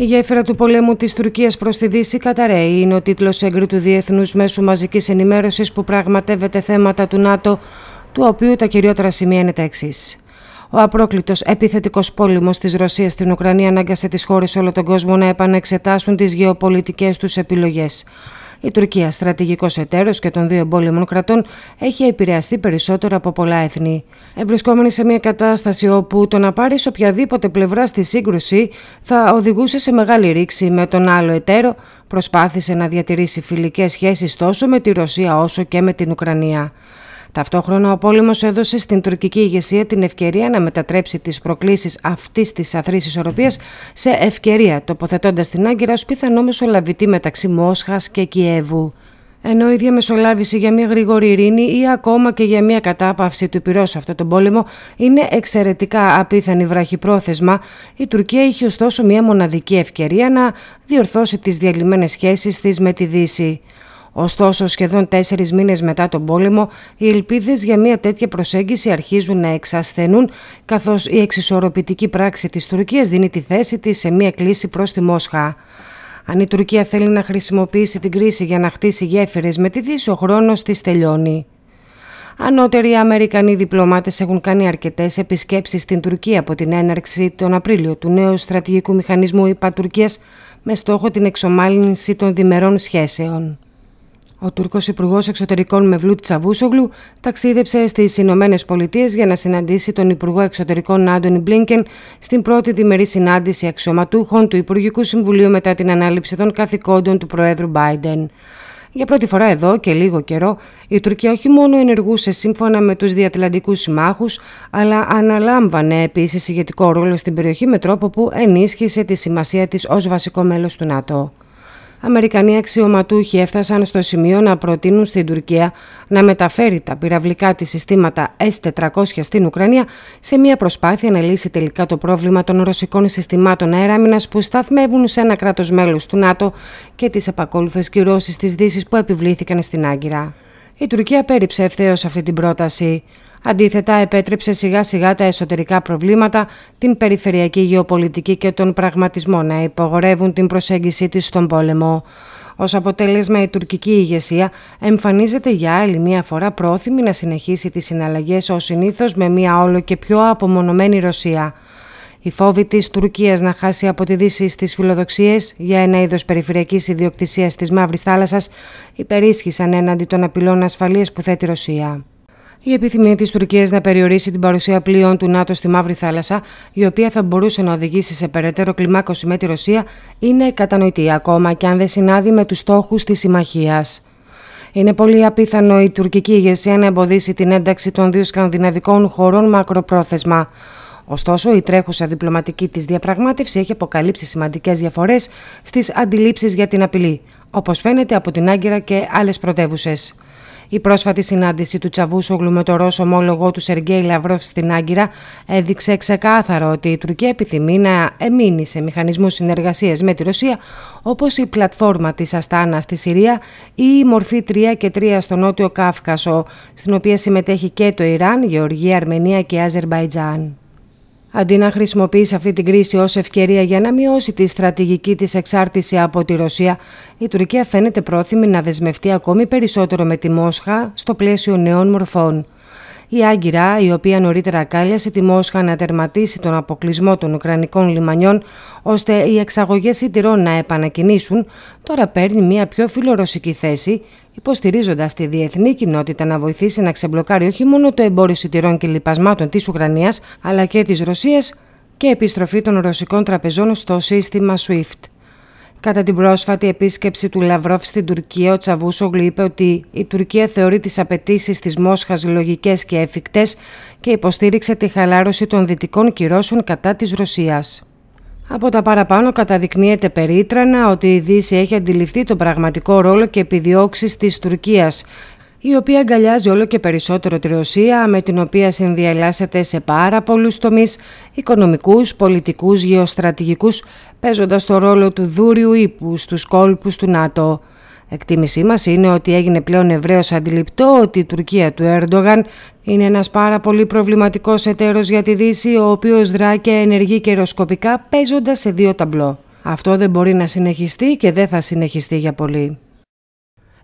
Η γέφυρα του πολέμου της Τουρκίας προς τη Δύση καταραίει είναι ο τίτλος έγκριτου διεθνούς μέσου μαζικής ενημέρωσης που πραγματεύεται θέματα του ΝΑΤΟ, του οποίου τα κυριότερα σημεία είναι τα εξής. Ο απρόκλητος επιθετικός πόλεμος της Ρωσίας στην Ουκρανία ανάγκασε τις χώρες όλο τον κόσμο να επανεξετάσουν τις γεωπολιτικές τους επιλογές. Η Τουρκία, στρατηγικός εταίρος και των δύο εμπόλεμων κρατών, έχει επηρεαστεί περισσότερο από πολλά έθνη. Εμπρισκόμενη σε μια κατάσταση όπου το να πάρεις οποιαδήποτε πλευρά στη σύγκρουση θα οδηγούσε σε μεγάλη ρήξη με τον άλλο εταίρο, προσπάθησε να διατηρήσει φιλικές σχέσεις τόσο με τη Ρωσία όσο και με την Ουκρανία. Ταυτόχρονα, ο πόλεμος έδωσε στην τουρκική ηγεσία την ευκαιρία να μετατρέψει τις προκλήσεις αυτής της αθρής ισορροπίας σε ευκαιρία, τοποθετώντας την Άγκυρα ως πιθανό μεσολαβητή μεταξύ Μόσχας και Κιέβου. Ενώ η διαμεσολάβηση για μια γρήγορη ειρήνη ή ακόμα και για μια κατάπαυση του πυρός σε αυτόν τον πόλεμο είναι εξαιρετικά απίθανη βραχυπρόθεσμα, η Τουρκία είχε ωστόσο μια μοναδική ευκαιρία να διορθώσει τις διαλυμένες σχέσεις της με τη Δύση. Ωστόσο, σχεδόν τέσσερις μήνες μετά τον πόλεμο, οι ελπίδες για μια τέτοια προσέγγιση αρχίζουν να εξασθενούν, καθώς η εξισορροπητική πράξη της Τουρκίας δίνει τη θέση της σε μια κλίση προς τη Μόσχα. Αν η Τουρκία θέλει να χρησιμοποιήσει την κρίση για να χτίσει γέφυρες με τη Δύση, ο χρόνος της τελειώνει. Ανώτεροι Αμερικανοί διπλωμάτες έχουν κάνει αρκετές επισκέψεις στην Τουρκία από την έναρξη τον Απρίλιο του νέου στρατηγικού μηχανισμού ΙΠΑ Τουρκίας με στόχο την εξομάλυνση των διμερών σχέσεων. Ο Τούρκο Υπουργός Εξωτερικών Μευλούτ Τσαβούσογλου ταξίδεψε στις Ηνωμένες Πολιτείες για να συναντήσει τον Υπουργό Εξωτερικών Άντωνι Μπλίνκεν στην πρώτη διμερή συνάντηση αξιωματούχων του Υπουργικού Συμβουλίου μετά την ανάληψη των καθηκόντων του Προέδρου Biden. Για πρώτη φορά εδώ και λίγο καιρό, η Τουρκία όχι μόνο ενεργούσε σύμφωνα με τους διατλαντικούς συμμάχους, αλλά αναλάμβανε επίσης ηγετικό ρόλο στην περιοχή με τρόπο που ενίσχυσε τη σημασία της ως βασικό μέλος του ΝΑΤΟ. Αμερικανοί αξιωματούχοι έφτασαν στο σημείο να προτείνουν στην Τουρκία να μεταφέρει τα πυραυλικά της συστήματα S-400 στην Ουκρανία σε μια προσπάθεια να λύσει τελικά το πρόβλημα των ρωσικών συστημάτων αεράμινας που σταθμεύουν σε ένα κράτος μέλος του ΝΑΤΟ και τις επακόλουθες κυρώσεις της Δύσης που επιβλήθηκαν στην Άγκυρα. Η Τουρκία πέριψε ευθέως αυτή την πρόταση. Αντίθετα, επέτρεψε σιγά σιγά τα εσωτερικά προβλήματα, την περιφερειακή γεωπολιτική και τον πραγματισμό να υπογορεύουν την προσέγγιση της στον πόλεμο. Ω αποτέλεσμα, η τουρκική ηγεσία εμφανίζεται για άλλη μία φορά πρόθυμη να συνεχίσει τις συναλλαγές ως συνήθως με μία όλο και πιο απομονωμένη Ρωσία. Οι φόβοι της Τουρκίας να χάσει από τη Δύση στις φιλοδοξίες για ένα είδος περιφερειακής ιδιοκτησίας της Μαύρης Θάλασσας υπερίσχυσαν έναντι των απειλών ασφαλείας που θέτει η Ρωσία. Η επιθυμία της Τουρκίας να περιορίσει την παρουσία πλοίων του ΝΑΤΟ στη Μαύρη Θάλασσα, η οποία θα μπορούσε να οδηγήσει σε περαιτέρω κλιμάκωση με τη Ρωσία, είναι κατανοητή ακόμα και αν δεν συνάδει με τους στόχους της συμμαχίας. Είναι πολύ απίθανο η τουρκική ηγεσία να εμποδίσει την ένταξη των δύο σκανδιναβικών χωρών μακροπρόθεσμα. Ωστόσο, η τρέχουσα διπλωματική της διαπραγμάτευση έχει αποκαλύψει σημαντικές διαφορές στις αντιλήψεις για την απειλή, όπως φαίνεται από την Άγκυρα και άλλες πρωτεύουσες. Η πρόσφατη συνάντηση του Τσαβούσογλου με τον Ρώσο ομόλογο του Σεργέη Λαυρόφ στην Άγκυρα έδειξε ξεκάθαρο ότι η Τουρκία επιθυμεί να εμείνει σε μηχανισμούς συνεργασίας με τη Ρωσία, όπως η πλατφόρμα της Αστάνας στη Συρία ή η μορφή 3 και 3 στο Νότιο Κάφκασο, στην οποία συμμετέχει και το Ιράν, Γεωργία, Αρμενία και Αζερβαϊτζάν. Αντί να χρησιμοποιήσει αυτή την κρίση ως ευκαιρία για να μειώσει τη στρατηγική της εξάρτηση από τη Ρωσία, η Τουρκία φαίνεται πρόθυμη να δεσμευτεί ακόμη περισσότερο με τη Μόσχα στο πλαίσιο νέων μορφών. Η Άγκυρα, η οποία νωρίτερα κάλιασε τη Μόσχα να τερματίσει τον αποκλεισμό των Ουκρανικών λιμανιών ώστε οι εξαγωγές σιτηρών να επανακινήσουν, τώρα παίρνει μια πιο φιλορωσική θέση, υποστηρίζοντας τη διεθνή κοινότητα να βοηθήσει να ξεμπλοκάρει όχι μόνο το εμπόριο σιτηρών και λοιπασμάτων της Ουκρανίας, αλλά και της Ρωσίας και επιστροφή των ρωσικών τραπεζών στο σύστημα SWIFT. Κατά την πρόσφατη επίσκεψη του Λαυρόφ στην Τουρκία, ο Τσαβούσογλου είπε ότι η Τουρκία θεωρεί τις απαιτήσεις της Μόσχας λογικές και εφικτές και υποστήριξε τη χαλάρωση των δυτικών κυρώσεων κατά της Ρωσίας. Από τα παραπάνω καταδεικνύεται περίτρανα ότι η Δύση έχει αντιληφθεί τον πραγματικό ρόλο και επιδιώξεις της Τουρκίας η οποία αγκαλιάζει όλο και περισσότερο τη Ρωσία, με την οποία συνδιαλάσσεται σε πάρα πολλούς τομείς οικονομικούς, πολιτικούς, γεωστρατηγικούς, παίζοντας το ρόλο του δούριου ύπου στους κόλπους του ΝΑΤΟ. Εκτίμησή μας είναι ότι έγινε πλέον ευρέως αντιληπτό ότι η Τουρκία του Έρντογαν είναι ένας πάρα πολύ προβληματικός εταίρος για τη Δύση, ο οποίος δρά και ενεργεί καιροσκοπικά παίζοντας σε δύο ταμπλό. Αυτό δεν μπορεί να συνεχιστεί και δεν θα συνεχιστεί για πολύ.